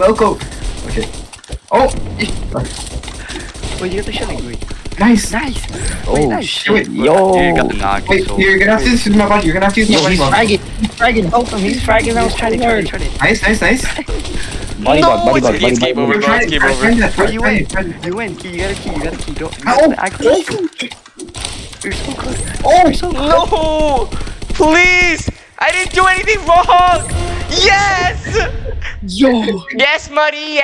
Elko. Okay. Oh, eh, Wait, you got the shilling, wait. nice. Nice! Oh Wait, nice. shit, Dude, yo. you got the knock. Wait, so- you're gonna have to use my body. You're gonna have to use Yo, my he's fragging. He's fragging. Help him. He's fragging. I was trying to Try turn. it. Nice, nice, nice. Body bug, body bug, it's body game bug. over. We're bro, trying it's to game over. find that. Bro, you Find win. it, find it. You win. Key, you got a key. You got a key. Don't. You Ow! Oh! You're so close. Oh! You're so close. No! Please! I didn't do anything wrong! Yes! Yo! Yes, yes!